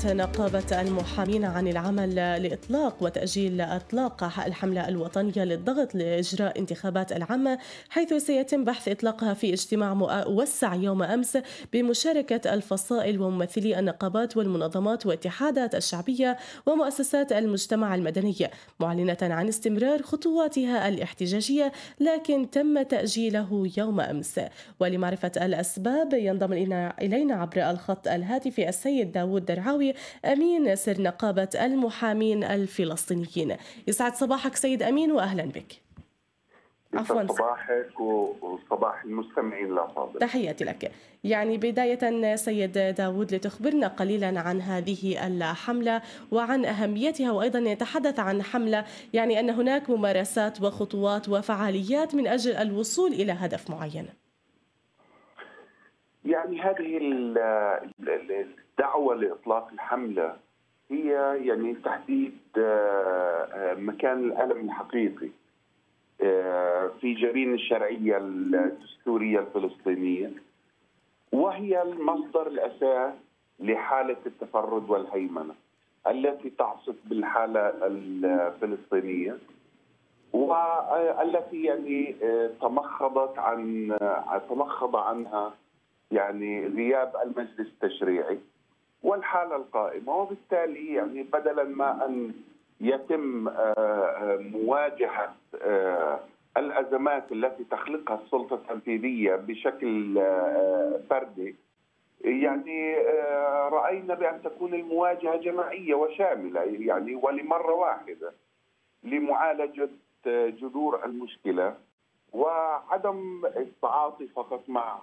أعلنت نقابة المحامين عن العمل لإطلاق وتأجيل إطلاق الحملة الوطنية للضغط لإجراء انتخابات العامة حيث سيتم بحث إطلاقها في اجتماع موسع يوم أمس بمشاركة الفصائل وممثلي النقابات والمنظمات والاتحادات الشعبية ومؤسسات المجتمع المدني معلنة عن استمرار خطواتها الاحتجاجية لكن تم تأجيله يوم أمس. ولمعرفة الأسباب ينضم إلينا عبر الخط الهاتفي السيد داود درعاوي أمين سر نقابة المحامين الفلسطينيين. يسعد صباحك سيد أمين وأهلا بك. عفوا. صباحك وصباح المستمعين الافاضل تحياتي لك. يعني بداية سيد داود لتخبرنا قليلا عن هذه الحملة وعن أهميتها وأيضا يتحدث عن حملة يعني أن هناك ممارسات وخطوات وفعاليات من أجل الوصول إلى هدف معين. يعني هذه الدعوة لإطلاق الحملة هي يعني تحديد مكان الألم الحقيقي في جبين الشرعية الدستورية الفلسطينية وهي المصدر الأساس لحالة التفرد والهيمنة التي تعصف بالحالة الفلسطينية والتي يعني تمخضت عن تمخض عنها يعني غياب المجلس التشريعي. والحالة القائمة. وبالتالي يعني بدلا ما أن يتم مواجهة الأزمات التي تخلقها السلطة التنفيذية بشكل فردي يعني رأينا بأن تكون المواجهة جماعية وشاملة يعني ولمرة واحدة لمعالجة جذور المشكلة. وعدم التعاطي فقط مع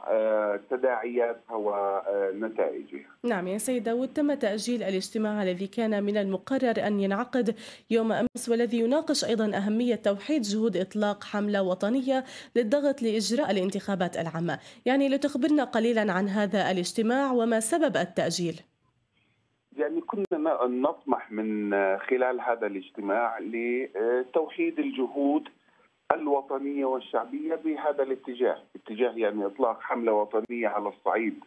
تداعياتها ونتائجها. نعم يا سيد داود تم تأجيل الاجتماع الذي كان من المقرر أن ينعقد يوم أمس والذي يناقش أيضا أهمية توحيد جهود إطلاق حملة وطنية للضغط لإجراء الانتخابات العامة. يعني لتخبرنا قليلا عن هذا الاجتماع وما سبب التأجيل. يعني كنا نطمح من خلال هذا الاجتماع لتوحيد الجهود الوطنية والشعبية بهذا الاتجاه، اتجاه يعني إطلاق حملة وطنية على الصعيد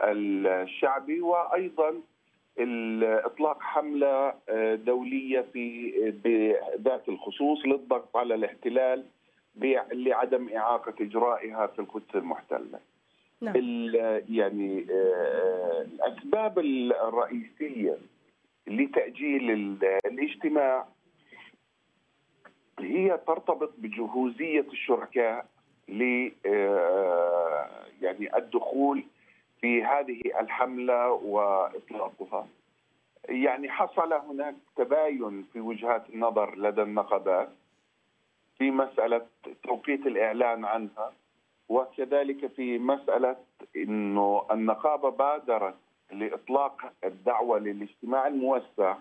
الشعبي وأيضا اطلاق حملة دولية في بذات الخصوص للضغط على الاحتلال لعدم إعاقة إجرائها في القدس المحتلة. نعم. يعني الأسباب الرئيسية لتأجيل الاجتماع هي ترتبط بجهوزية الشركاء ل يعني الدخول في هذه الحملة وإطلاقها. يعني حصل هناك تباين في وجهات النظر لدى النقابات في مسألة توقيت الإعلان عنها وكذلك في مسألة إنه النقابة بادرت لإطلاق الدعوة للاجتماع الموسع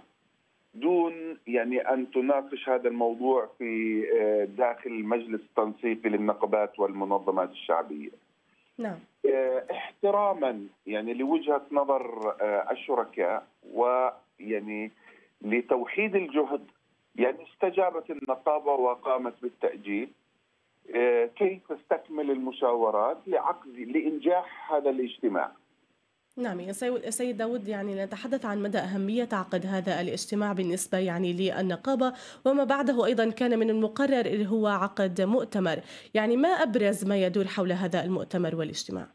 دون يعني أن تناقش هذا الموضوع في داخل المجلس التنسيقي للنقابات والمنظمات الشعبية. نعم. احتراما يعني لوجهة نظر الشركاء ويعني لتوحيد الجهد يعني استجابت النقابة وقامت بالتأجيل كي تستكمل المشاورات لعقد لإنجاح هذا الاجتماع. نعم يا سيد داود يعني نتحدث عن مدى أهمية عقد هذا الاجتماع بالنسبة يعني للنقابة وما بعده أيضا كان من المقرر اللي هو عقد مؤتمر. يعني ما أبرز ما يدور حول هذا المؤتمر والاجتماع؟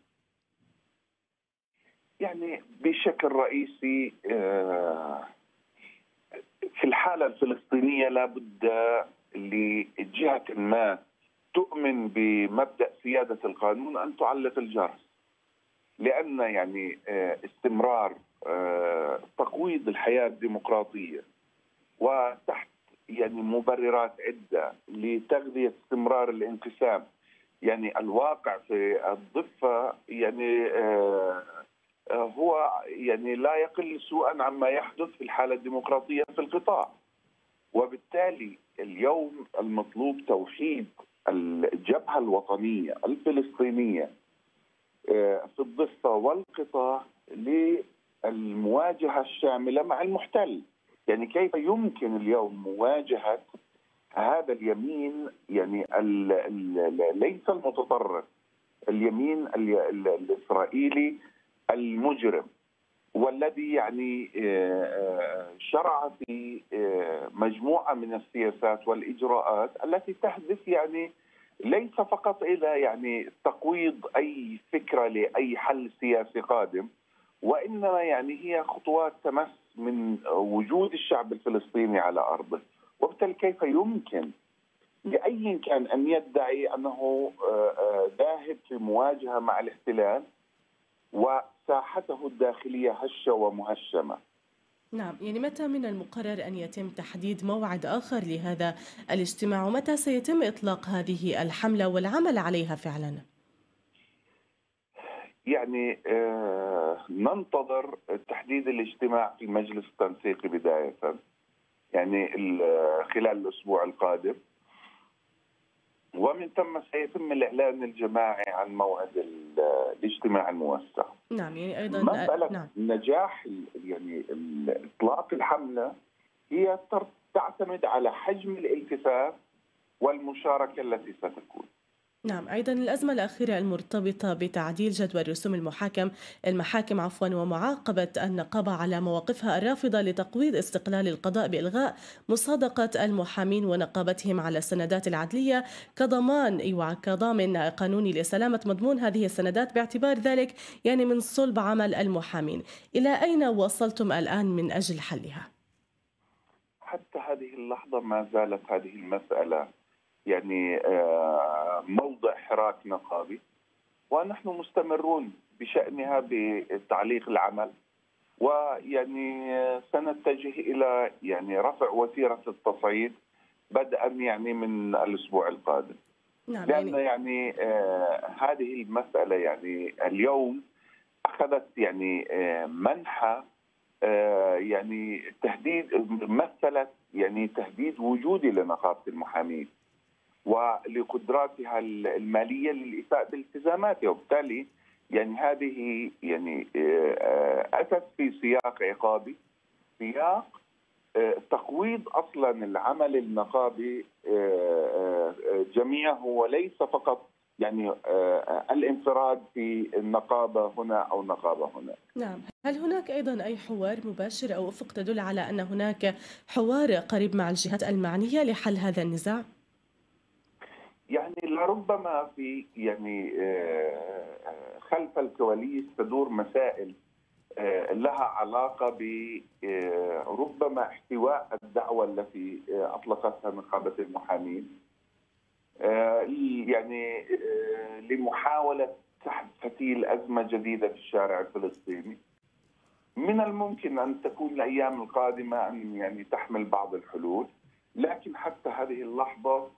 يعني بشكل رئيسي في الحالة الفلسطينية لابد لجهة ما تؤمن بمبدأ سيادة القانون أن تعلق الجرس. لأن يعني استمرار تقويض الحياة الديمقراطية وتحت يعني مبررات عدة لتغذية استمرار الانقسام. يعني الواقع في الضفة يعني هو يعني لا يقل سوءا عما يحدث في الحالة الديمقراطية في القطاع. وبالتالي اليوم المطلوب توحيد الجبهة الوطنية الفلسطينية في الضفة والقطاع للمواجهة الشاملة مع المحتل. يعني كيف يمكن اليوم مواجهة هذا اليمين؟ يعني ال ال ليس المتطرف اليمين ال الإسرائيلي المجرم والذي يعني آه، آه، شرع في آه، مجموعة من السياسات والإجراءات التي تهدف يعني ليس فقط إلى يعني تقويض أي فكرة لأي حل سياسي قادم وإنما يعني هي خطوات تمس من وجود الشعب الفلسطيني على أرضه وبالتالي كيف يمكن لأي كان أن يدعي أنه ذاهب في مواجهة مع الاحتلال وساحته الداخلية هشة ومهشمة. نعم يعني متى من المقرر أن يتم تحديد موعد آخر لهذا الاجتماع؟ ومتى سيتم إطلاق هذه الحملة والعمل عليها فعلا؟ يعني آه ننتظر تحديد الاجتماع في مجلس التنسيق بداية. يعني خلال الأسبوع القادم. ومن ثم سيتم الإعلان الجماعي عن موعد الاجتماع الموسع. نعم يعني أيضا مسألة نعم. نجاح يعني إطلاق الحملة هي تعتمد على حجم الالتفاف والمشاركة التي ستكون. نعم أيضا الأزمة الأخيرة المرتبطة بتعديل جدول رسوم المحاكم المحاكم عفوا ومعاقبة النقابة على مواقفها الرافضة لتقويض استقلال القضاء بإلغاء مصادقة المحامين ونقابتهم على السندات العدلية كضمان وكضامن قانوني لسلامة مضمون هذه السندات باعتبار ذلك يعني من صلب عمل المحامين إلى أين وصلتم الآن من أجل حلها؟ حتى هذه اللحظة ما زالت هذه المسألة يعني آه، موضع حراك نقابي. ونحن مستمرون بشأنها بتعليق العمل. ويعني سنتجه إلى يعني رفع وتيرة التصعيد بدءا يعني من الأسبوع القادم. نعم لأن يعني, يعني آه هذه المسألة يعني اليوم أخذت يعني آه منحى آه يعني تهديد مثلت يعني تهديد وجودي لنقابة المحامين. ولقدراتها المالية للايفاء بالتزاماتها وبالتالي يعني هذه يعني آه، اتت في سياق عقابي سياق آه، تقويض أصلا العمل النقابي آه، جميعه وليس فقط يعني الانفراد في النقابة هنا أو نقابة هنا. نعم، هل هناك أيضا أي حوار مباشر أو أفق تدل على أن هناك حوار قريب مع الجهات المعنية لحل هذا النزاع؟ يعني لربما في يعني آه، خلف الكواليس تدور مسائل آه، لها علاقة بربما آه، احتواء الدعوة التي أطلقتها نقابة المحامين. يعني لمحاولة سحب فتيل أزمة جديدة في الشارع الفلسطيني. من الممكن أن تكون الأيام القادمة أن يعني تحمل بعض الحلول لكن حتى هذه اللحظة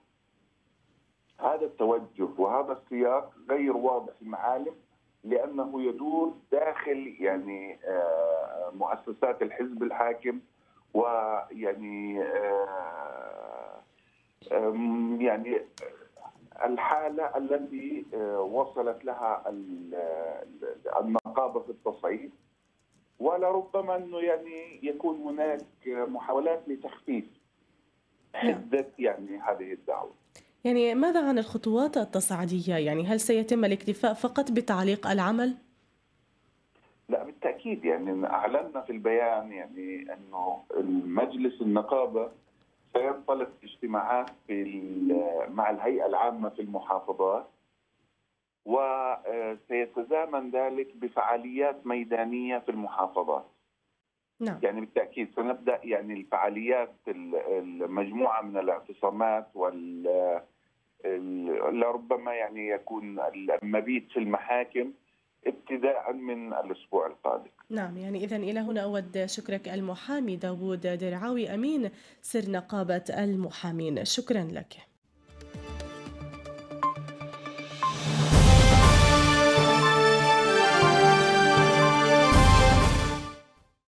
هذا التوجه وهذا السياق غير واضح المعالم لأنه يدور داخل يعني آه، مؤسسات الحزب الحاكم ويعني آه، يعني الحالة التي آه، وصلت لها النقابة في التصعيد ولربما أنه يعني يكون هناك محاولات لتخفيف نعم. حدة يعني هذه الدعوة يعني ماذا عن الخطوات التصعيدية؟ يعني هل سيتم الاكتفاء فقط بتعليق العمل؟ لا بالتأكيد يعني أعلنا في البيان يعني أنه المجلس النقابة سينطلق اجتماعات في مع الهيئة العامة في المحافظات وسيتزامن ذلك بفعاليات ميدانية في المحافظات نعم. يعني بالتأكيد سنبدأ يعني الفعاليات المجموعة من الاعتصامات وال لربما يعني يكون المبيت في المحاكم ابتداء من الأسبوع القادم. نعم يعني اذا إلى هنا أود شكرك المحامي داوود درعاوي أمين سر نقابة المحامين، شكرا لك.